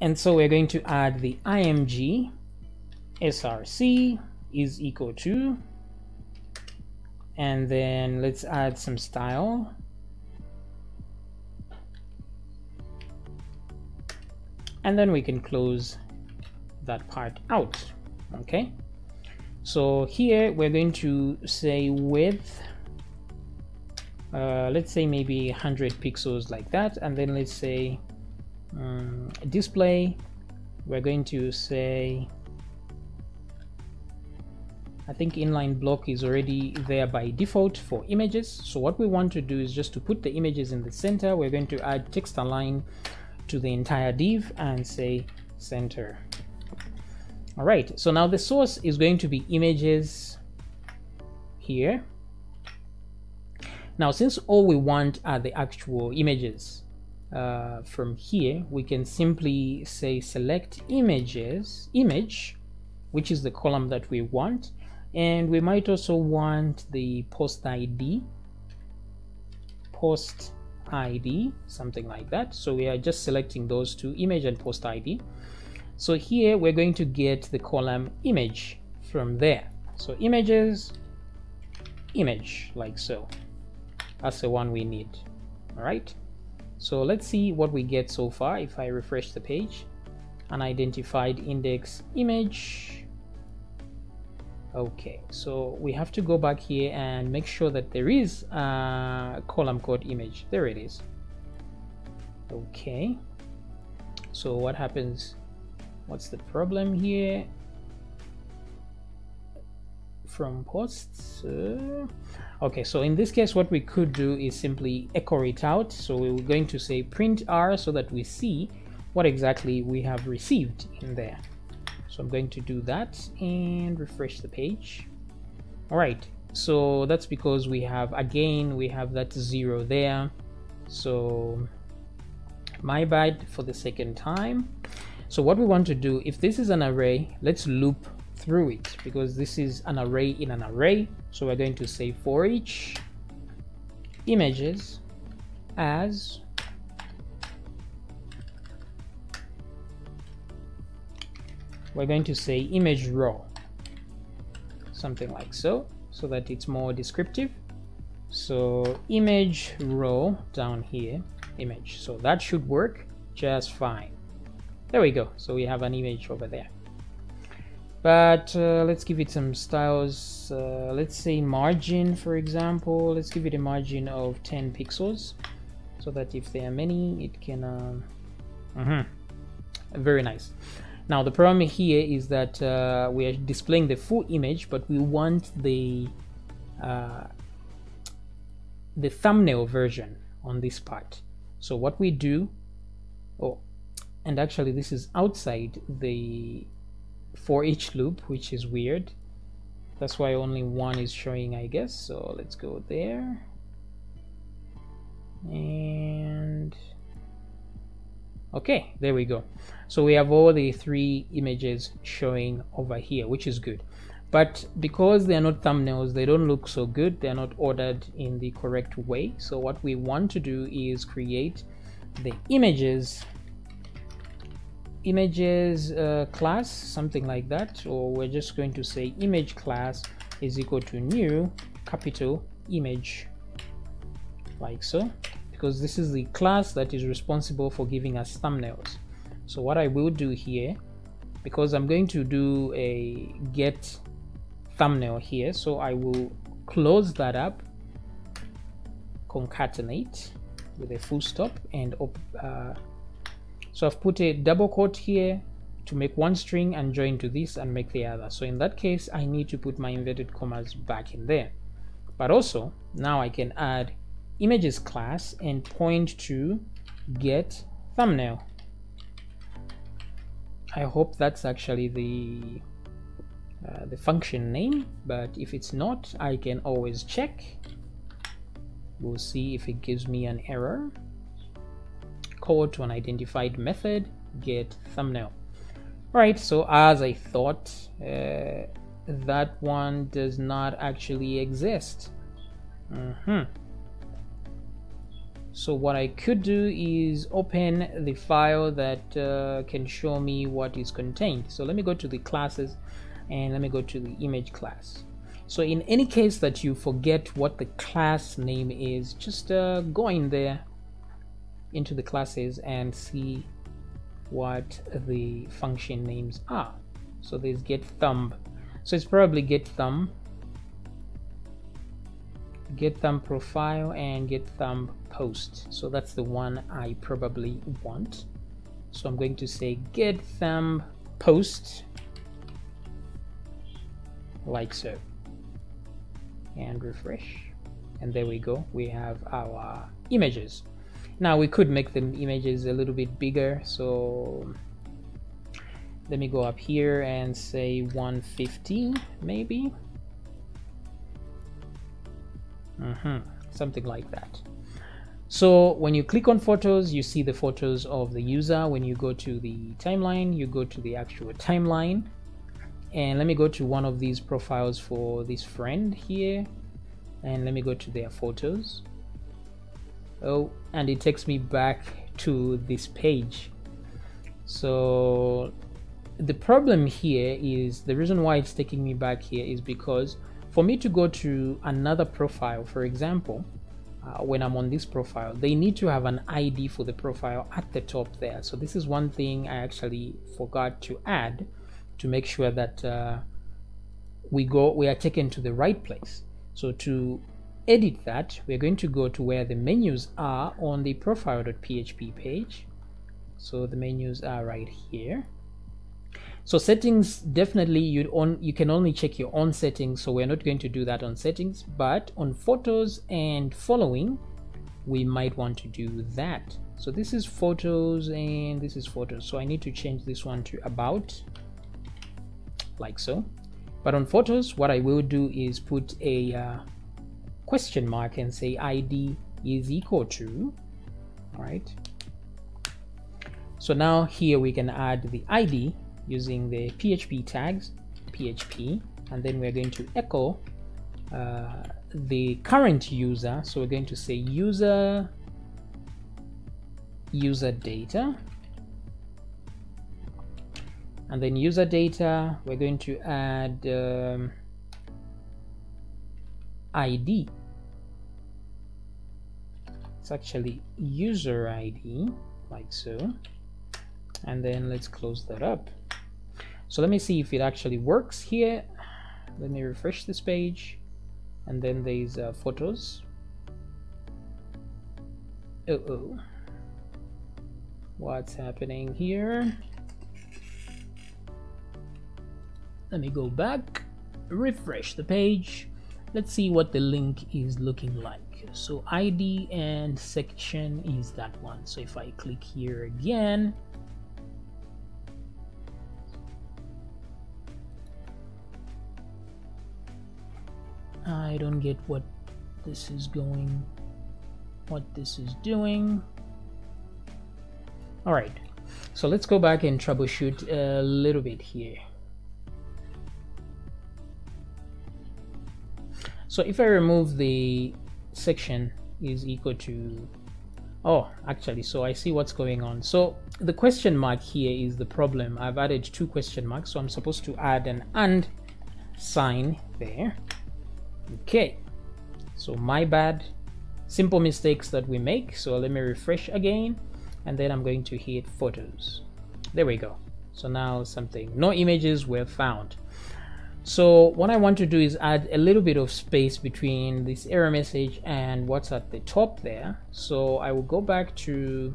and so we're going to add the img src is equal to. And then let's add some style. And then we can close that part out. Okay? So here we're going to say width uh, let's say maybe 100 pixels like that. And then let's say um, display we're going to say I think inline block is already there by default for images. So what we want to do is just to put the images in the center. We're going to add text align to the entire div and say center. All right so now the source is going to be images here. Now since all we want are the actual images uh, from here we can simply say select images image which is the column that we want. And we might also want the post id post id something like that. So we are just selecting those two image and post id so here we're going to get the column image from there. So images image like so. That's the one we need. All right so let's see what we get so far. If I refresh the page unidentified index image. Okay so we have to go back here and make sure that there is a column called image. There it is. Okay. So what happens? What's the problem here from posts uh, okay so in this case what we could do is simply echo it out. So we're going to say print r so that we see what exactly we have received in there. So I'm going to do that and refresh the page. All right so that's because we have again we have that zero there. So my bad for the second time. So what we want to do if this is an array let's loop through it because this is an array in an array. So we're going to say for each images as we're going to say image row something like so so that it's more descriptive. So image row down here image. So that should work just fine. There we go. So we have an image over there but uh, let's give it some styles uh, let's say margin for example let's give it a margin of 10 pixels so that if there are many it can uh, mm -hmm. very nice now the problem here is that uh, we are displaying the full image but we want the uh, the thumbnail version on this part so what we do oh and actually this is outside the for each loop which is weird. That's why only one is showing I guess. So let's go there. And okay there we go. So we have all the three images showing over here which is good. But because they are not thumbnails they don't look so good. They're not ordered in the correct way. So what we want to do is create the images images uh, class something like that. Or we're just going to say image class is equal to new capital image like so because this is the class that is responsible for giving us thumbnails. So what I will do here because I'm going to do a get thumbnail here so I will close that up concatenate with a full stop and uh, so I've put a double quote here to make one string and join to this and make the other. So in that case, I need to put my inverted commas back in there. But also, now I can add images class and point to get thumbnail. I hope that's actually the uh, the function name, but if it's not, I can always check. We'll see if it gives me an error code to an identified method get thumbnail. Right so as I thought uh, that one does not actually exist. Mm -hmm. so what I could do is open the file that uh, can show me what is contained. So let me go to the classes and let me go to the image class. So in any case that you forget what the class name is just uh, go in there into the classes and see what the function names are. So there's get thumb. So it's probably get thumb get thumb profile and get thumb post. So that's the one I probably want. So I'm going to say get thumb post like so. And refresh. And there we go. We have our images now we could make the images a little bit bigger so let me go up here and say 150 maybe mm -hmm. something like that so when you click on photos, you see the photos of the user. When you go to the timeline, you go to the actual timeline. And let me go to one of these profiles for this friend here. And let me go to their photos. Oh, and it takes me back to this page. So the problem here is the reason why it's taking me back here is because for me to go to another profile, for example, uh, when I'm on this profile, they need to have an ID for the profile at the top there. So this is one thing I actually forgot to add to make sure that uh, we go we are taken to the right place. So to edit that, we're going to go to where the menus are on the profile.php page. So the menus are right here. So settings definitely you on you can only check your own settings. So we're not going to do that on settings but on photos and following we might want to do that. So this is photos and this is photos. So I need to change this one to about like so. But on photos what I will do is put a uh, question mark and say ID is equal to all right so now here we can add the ID using the PHP tags, PHP, and then we're going to echo uh, the current user. So we're going to say user user data and then user data we're going to add um, ID it's actually user ID like so. And then let's close that up. So let me see if it actually works here. Let me refresh this page. And then there's uh, photos. Uh oh what's happening here? Let me go back refresh the page let's see what the link is looking like so id and section is that one so if i click here again I don't get what this is going, what this is doing. All right, so let's go back and troubleshoot a little bit here. So if I remove the section is equal to, oh, actually, so I see what's going on. So the question mark here is the problem. I've added two question marks, so I'm supposed to add an and sign there. Okay. So my bad. Simple mistakes that we make. So let me refresh again and then I'm going to hit photos. There we go. So now something. No images were found so what I want to do is add a little bit of space between this error message and what's at the top there so I will go back to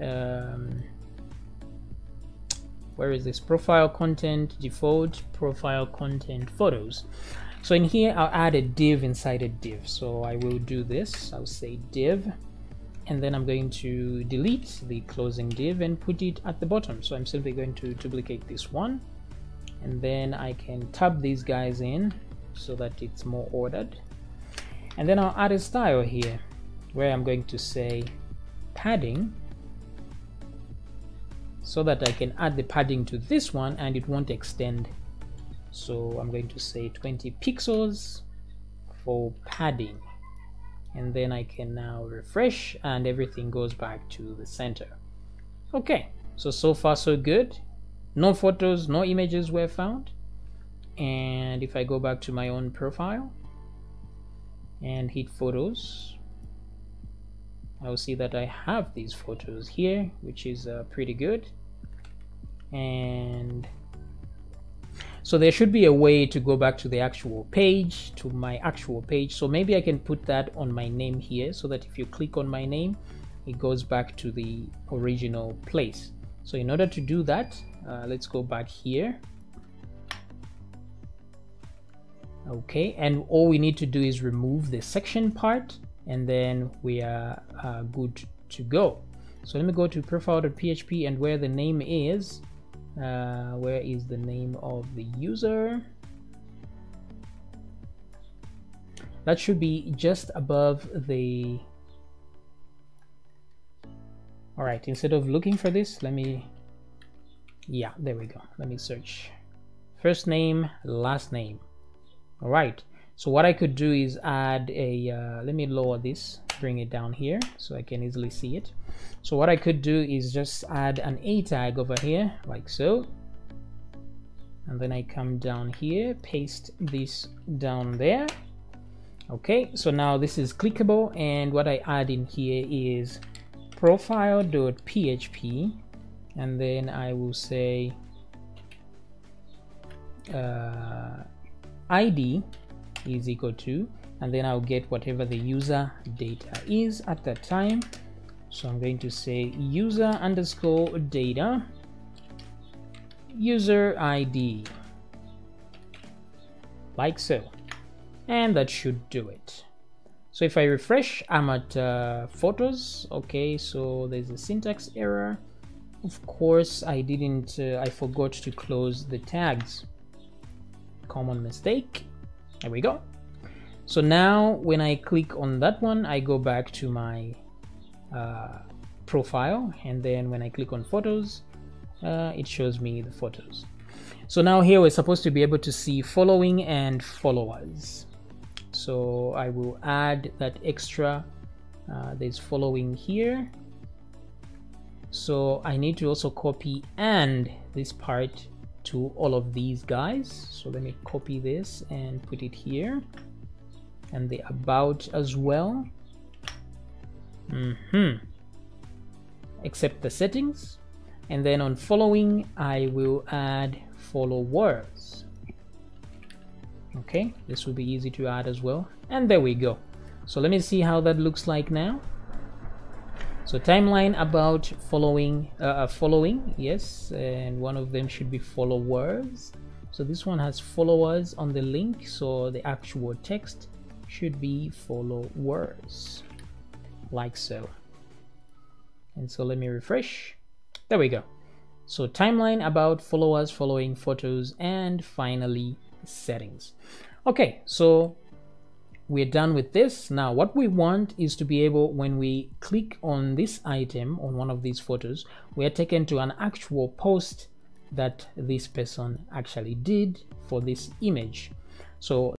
um, where is this profile content default profile content photos so in here, I'll add a div inside a div. So I will do this. I'll say div, and then I'm going to delete the closing div and put it at the bottom. So I'm simply going to duplicate this one, and then I can tab these guys in so that it's more ordered. And then I'll add a style here where I'm going to say padding so that I can add the padding to this one and it won't extend. So I'm going to say 20 pixels for padding. And then I can now refresh and everything goes back to the center. Okay so so far so good no photos no images were found. And if I go back to my own profile and hit photos I'll see that I have these photos here which is uh, pretty good. And so there should be a way to go back to the actual page to my actual page. So maybe I can put that on my name here so that if you click on my name it goes back to the original place. So in order to do that uh, let's go back here. Okay and all we need to do is remove the section part and then we are uh, good to go. So let me go to profile.php and where the name is. Uh, where is the name of the user? That should be just above the all right instead of looking for this let me yeah there we go. Let me search. First name last name. All right. So what I could do is add a uh, let me lower this bring it down here so I can easily see it. So what I could do is just add an a tag over here like so. And then I come down here paste this down there. Okay so now this is clickable. And what I add in here is profile.php and then I will say uh, ID is equal to and then I'll get whatever the user data is at that time. So I'm going to say user underscore data user ID like so. And that should do it. So if I refresh I'm at uh, photos. Okay so there's a syntax error of course I didn't uh, I forgot to close the tags. Common mistake. There we go. So now when I click on that one I go back to my uh, profile and then when I click on photos uh, it shows me the photos. So now here we're supposed to be able to see following and followers. So I will add that extra uh, there's following here so I need to also copy and this part to all of these guys. So let me copy this and put it here. And the about as well. Mm -hmm. except the settings. And then on following I will add follow words. Okay this will be easy to add as well. And there we go. So let me see how that looks like now so timeline about following uh, uh following yes and one of them should be followers. So this one has followers on the link so the actual text should be followers like so. And so let me refresh. There we go. So timeline about followers following photos and finally settings. Okay so we're done with this. Now what we want is to be able when we click on this item on one of these photos we are taken to an actual post that this person actually did for this image. So